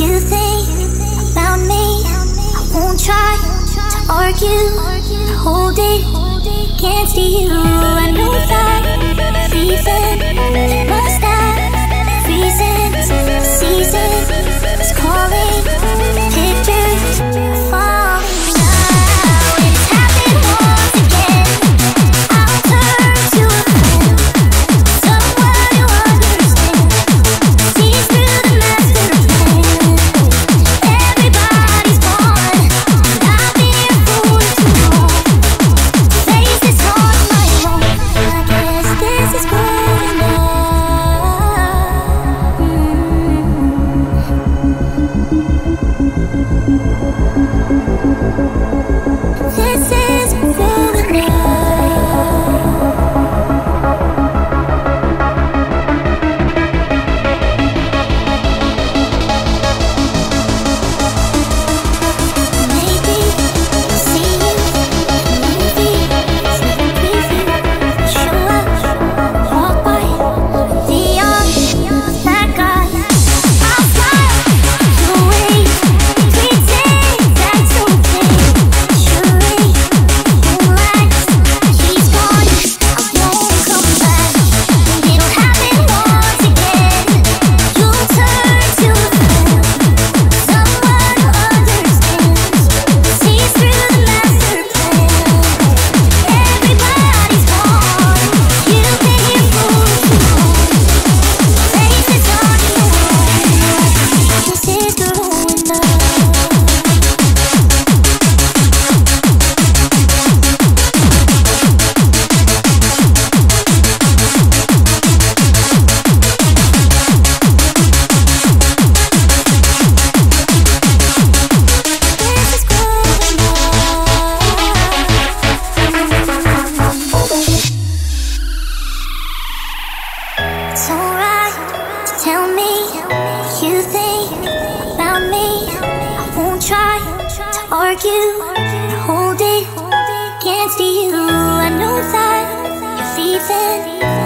you think about me. I won't try to argue. I hold it against you. I know that. it's alright to tell me you think about me. I won't try to argue or hold it against you. I know that you're feeling.